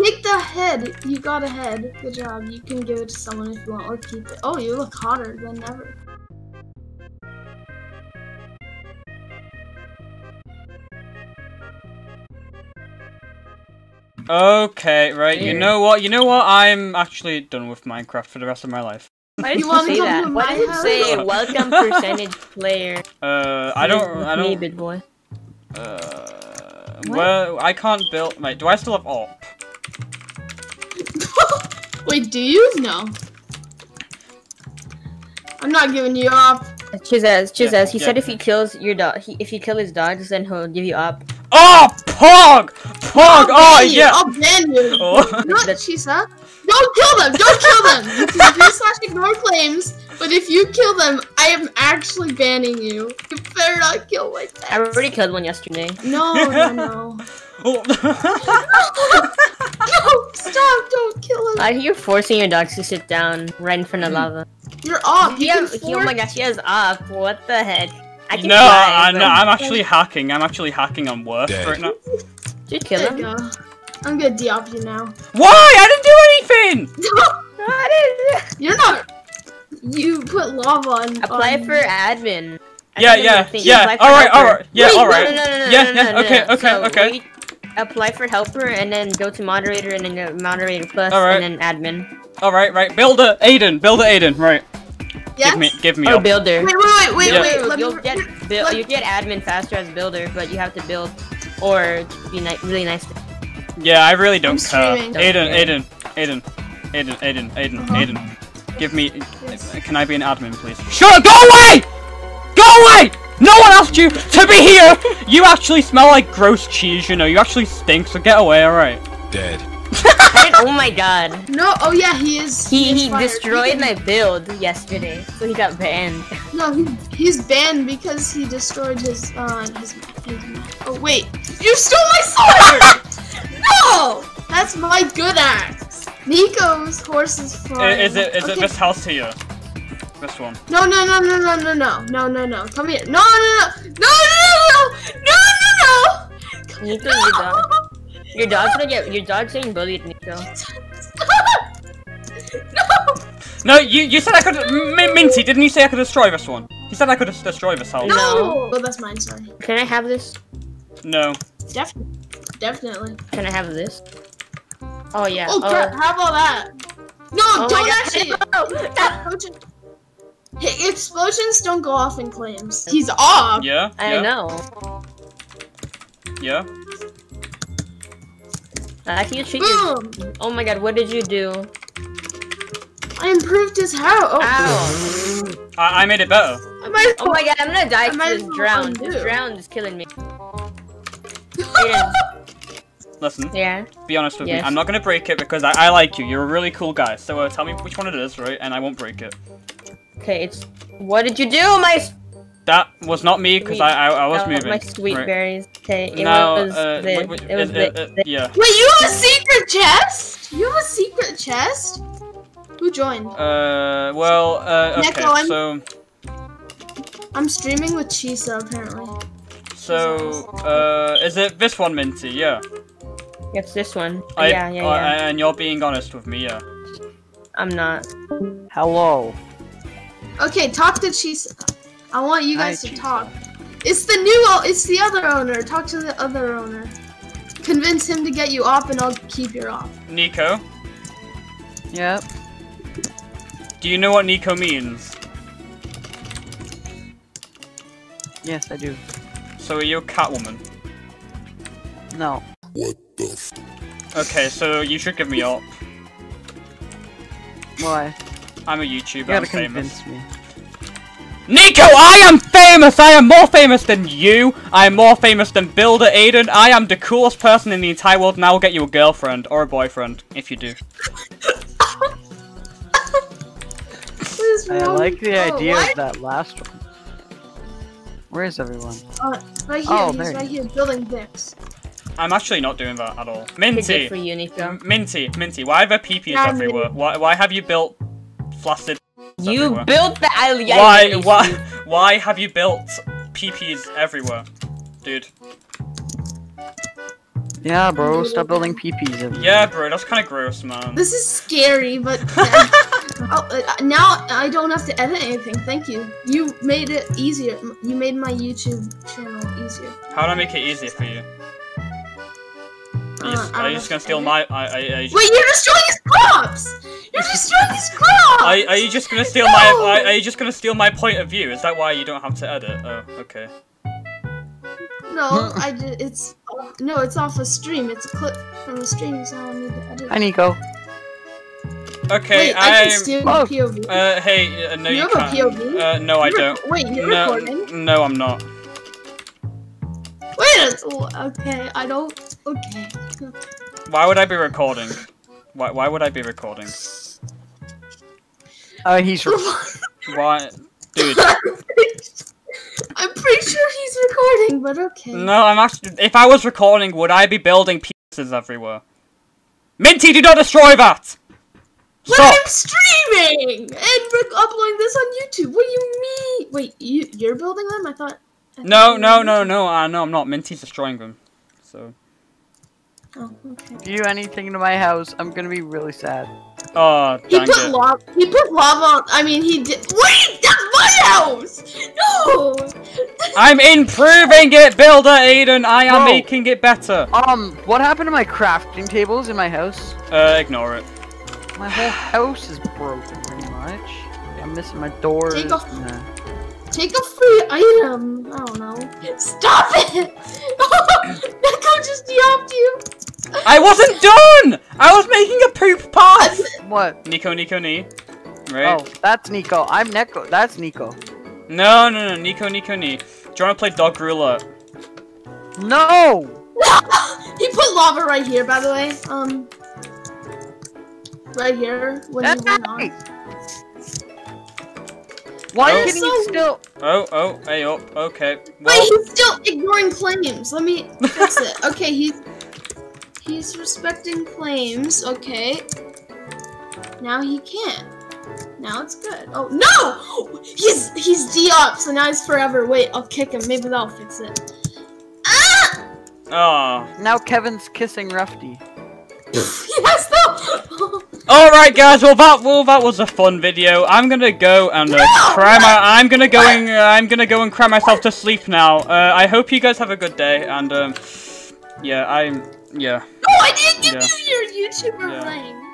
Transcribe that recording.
Take the head. You got a head. Good job. You can give it to someone if you want, or keep it. Oh, you look hotter than ever. Okay, right. You know what? You know what? I'm actually done with Minecraft for the rest of my life. Why did You you, wanna say that? to Why did you say welcome percentage player? Uh, I don't. I Me, don't. big boy. Uh, What? well, I can't build. Wait, do I still have op? Wait, do you? No. I'm not giving you up. Chisas, Chisas, Yeah, he yeah. said if he kills your dog, he, if you kill his dogs, then he'll give you op. Oh, Pog! Pog! I'll Oh, ban you. yeah! I'll ban you. Oh. Not That's- Chisa. Don't kill them. Don't kill them. You can do slash ignore claims, but if you kill them, I am actually banning you. You better not kill my pets. I already killed one yesterday. No, no, no. Oh. No, stop. Don't kill him. I hear you're forcing your dogs to sit down right in front of lava. You're off. You Yeah, can he- oh my gosh, he has op. What the heck? I no, try, I, but- no, I'm actually hacking. I'm actually hacking on Worth Dead. right now. Did you kill There him? go. I'm gonna de-op you now. Why? I didn't do anything! I didn't- You're not. You put lava on. Apply on- for admin. I Yeah, think yeah, that's the thing. yeah. Apply for Alright, helper. alright. Yeah, Wait, no, alright. No, no, no, no, Yeah, no, no, yeah, no, okay, no. okay, So okay. wait, apply for helper and then go to moderator and then go moderator plus Alright. and then admin. Alright, right. Builder, Aiden. Builder, Aiden. Right. Yes? Give me, give me Or op. builder. Wait, wait, wait, wait, Yeah. wait. Let you'll me. get build, let- you get admin faster as builder, but you have to build or be ni- really nice. To- Yeah, I really don't care. streaming. Aiden, Aiden, Aiden, Aiden, Aiden, Aiden, Uh-huh. Aiden. Give me. Yes. Can I be an admin, please? Sure. Go away! Go away! No one asked you to be here. You actually smell like gross cheese. You know. You actually stink. So get away. All right. Dead. Oh my god. No, oh yeah, he is. He is he destroyed He my build yesterday, so he got banned. No, he, he's banned because he destroyed his uh his. his oh wait, you stole my sword! no, that's my good axe. Nico's horse is I- flying. Is it is it this house here? This one. No, no, no, no, no, no, no, no, no, no. Come here. No, no, no, no, no, no, no, no, no. Nico, your dog. Your dog's gonna get your dog's getting bullied, Nico. no. No, you you said I could. M- Minty, didn't you say I could destroy this one? He said I could destroy this house. No! Oh, that's mine, sorry. Can I have this? No. Definitely. Definitely. Can I have this? Oh yeah. Oh, crap, oh. have all that. No, Oh don't God. actually. Explosion. Hey, explosions don't go off in claims. He's off. Yeah. I yeah, know. Yeah. Uh, can you treat your... Oh my god, what did you do? I improved his house. Oh, Ow. I, I made it better. I Oh my god, I'm gonna die I to might this drown. undo. This drown is killing me. Listen, yeah. be honest with me. I'm not gonna break it because I, I like you. You're a really cool guy. So uh, tell me which one it is, right? And I won't break it. Okay, it's... What did you do, my... s- That was not me because I, I I was oh, moving. My sweet right. berries. Okay, it No, was uh, this. wait, wait, it was uh, thi- uh, thi- yeah. Wait, you have a secret chest? You have a secret chest? Who joined? Uh, well, uh, okay. Neko, I'm- So, I'm streaming with Chisa apparently. so, uh, is it this one, Minty? Yeah. It's this one. I, yeah, yeah, uh, yeah. and you're being honest with me, yeah. I'm not. Hello. Okay, talk to Chisa. I want you Hi, guys to Chisa. talk. It's the new. It's the other owner. Talk to the other owner. Convince him to get you off, and I'll keep your off. Nico, Yep. do you know what Nico means? Yes, I do. So are you a Catwoman? No. What the Okay, so you should give me op. Why? I'm a YouTuber, You YouTuber, gotta I'm famous. convince me. Nico, I am famous! I am more famous than you! I am more famous than Builder Aiden. I am the coolest person in the entire world and I will get you a girlfriend or a boyfriend, if you do. I like the Oh, idea what? of that last one. Where is everyone? Uh, right here. Oh, he's there. right here building bricks. I'm actually not doing that at all. Minty! for you, Nico. Minty, Minty, why are there peepees everywhere? Why, why have you built flaccid You everywhere? built the I, I Why, why, why have you built peepees everywhere? Dude. Yeah, bro, stop building peepees. Yeah, bro, that's kind of gross, man. This is scary, but oh, uh, now I don't have to edit anything. Thank you. You made it easier. You made my YouTube channel easier. How do I make it easier for you? Are you, Uh, I are you just gonna steal my? Are, are, are, you just, Wait, you're destroying his crops! You're destroying his crops! Are, are you just gonna steal No! my? Are, are you just gonna steal my point of view? Is that why you don't have to edit? Oh, okay. No, I did. It's no, it's off a stream. It's a clip from a stream, so I don't need to edit. Hi, Nico. Okay, Wait, I can I'm. steal Oh. your POV. Uh, hey, uh, no, You you, have can't. POV? Uh, no, I You're don't. Wait, you're no, recording? no, I'm not. Wait, oh, okay, I don't. Okay. Why would I be recording? Why? Why would I be recording? Uh, he's. Re- Why, dude? I'm pretty sure he's recording, but okay. No, I'm actually. If I was recording, would I be building pieces everywhere? Minty, do not destroy that. But Stop. I'm streaming and rec- uploading this on YouTube. What do you mean? Wait, you you're building them? I thought. I No, thought you no, were no, building- no. Uh, no, I'm not. Minty's destroying them. So. Oh, okay. if you do anything to my house, I'm gonna be really sad. Oh, He put it. lava. He put lava. On, I mean, he did. Wait, that's my house. No. I'm improving it, Builder Aiden. I am Bro. making it better. Um, what happened to my crafting tables in my house? Uh, ignore it. My whole house is broken, pretty much. I'm missing my doors. Take off- Nah. Take a free item. I don't know. Stop it. Neko just yapped you. I wasn't done. I was making a poop path. What? Nico, Nico, Ni. Right? Oh, that's Nico. I'm Neko. That's Nico. No, no, no. Nico, Nico, Ni. Do you want to play dog roulette? No! he put lava right here, by the way. Um, right here when you went on. Why Oh. can he still? Oh, oh, hey up. Okay. Wait, he's still ignoring claims. Let me fix it. Okay, he's he's respecting claims. Okay. Now he can. Now it's good. Oh no! He's he's de-op, so now he's forever. Wait, I'll kick him. Maybe that'll fix it. Ah! ah. Now Kevin's kissing Rufty. yes, though. All right, guys. Well, that well that was a fun video. I'm gonna go and uh, cry my. I'm gonna go and uh, I'm gonna go and cry myself to sleep now. Uh, I hope you guys have a good day and um, yeah, I'm yeah. I didn't give Yeah. you your YouTuber Yeah. thing.